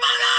para!